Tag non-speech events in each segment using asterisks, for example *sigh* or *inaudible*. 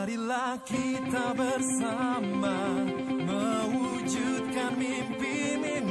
Marilah kita bersama mewujudkan mimpi-mimpi.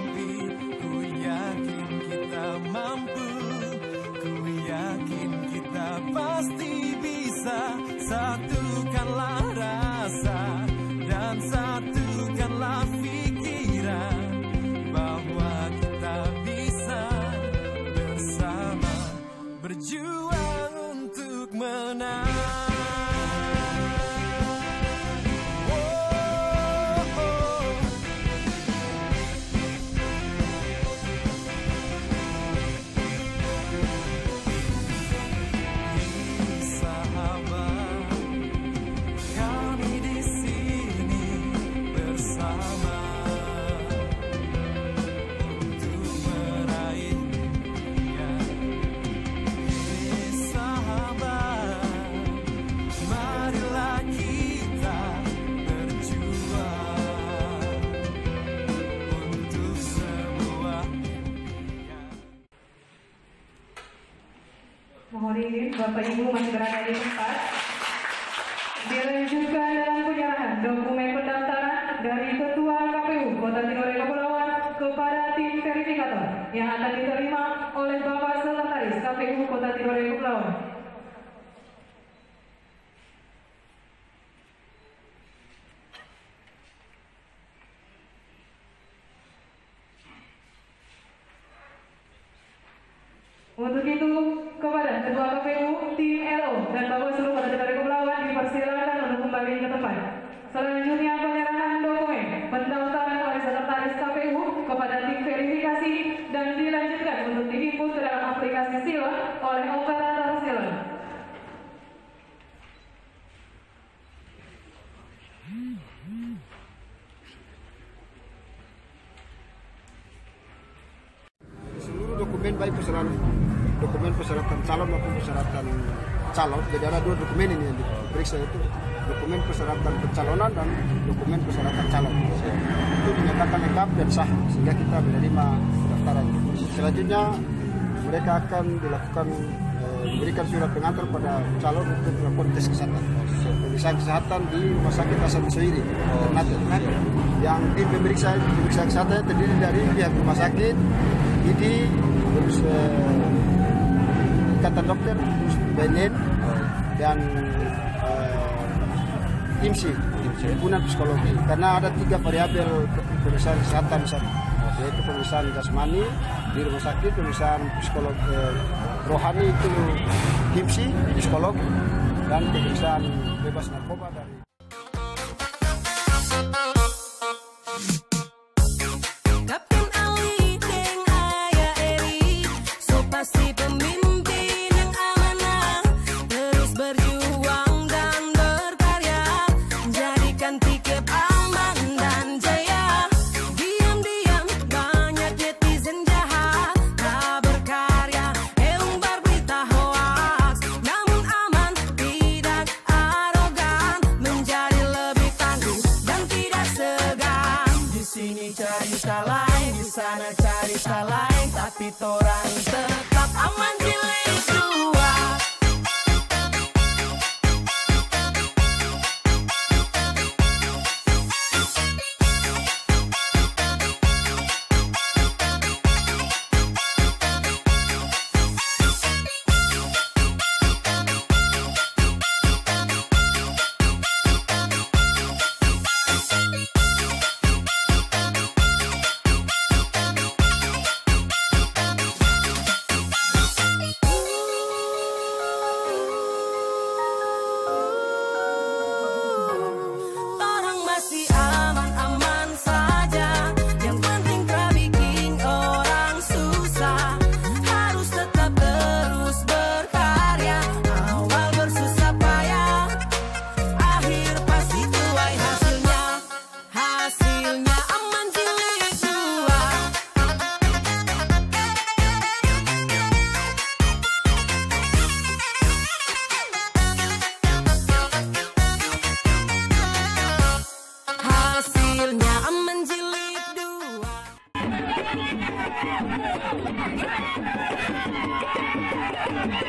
Bapak Ibu masih berada di tempat. Dilanjutkan dalam penyerahan dokumen pendaftaran dari Ketua KPU Kota Tidore Kepulauan kepada tim verifikator yang akan diterima oleh Bapak Sekretaris KPU Kota Tidore Kepulauan. Untuk itu, Ketua KPU, tim LO, dan seluruh Kota Tidore Kepulauan dipersilakan untuk kembali ke tempat. Selanjutnya penyerahan dokumen pendaftaran oleh Sekretaris KPU kepada tim verifikasi dan dilanjutkan untuk diinput ke dalam aplikasi Sila oleh operator Sila. seluruh dokumen baik persyaratan dokumen persyaratan calon maupun persyaratan calon. Jadi ada dua dokumen ini yang diperiksa itu dokumen persyaratan pencalonan dan dokumen persyaratan calon. Itu dinyatakan lengkap dan sah sehingga kita menerima pendaftaran. Selanjutnya mereka akan dilakukan eh, diberikan surat pengantar pada calon untuk melakukan tes kesehatan. Pemeriksaan kesehatan di rumah sakit Hasan Soiri Ternate yang tim pemeriksa pemeriksa kesehatan terdiri dari pihak rumah sakit ID terus eh, ikatan dokter BNN dan eh, IMSI himpunan psikologi. Karena ada tiga variabel pemeriksaan kesehatan di sana. Yaitu pemeriksaan jasmani di rumah sakit pemeriksaan psikolog eh, rohani itu HIMSI psikolog dan pemeriksaan bebas narkoba dari lain Tapi torang tetap aman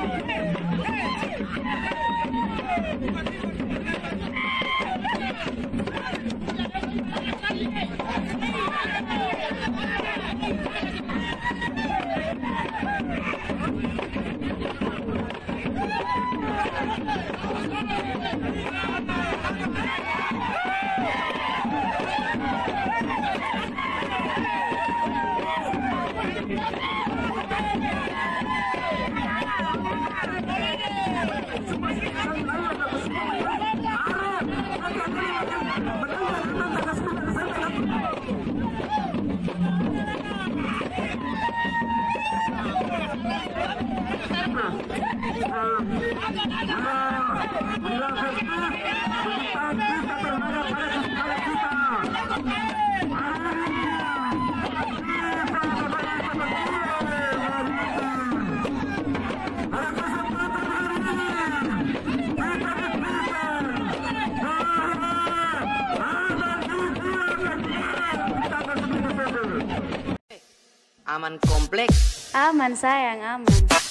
jilid *laughs* dua Aman komplek. Aman sayang, aman.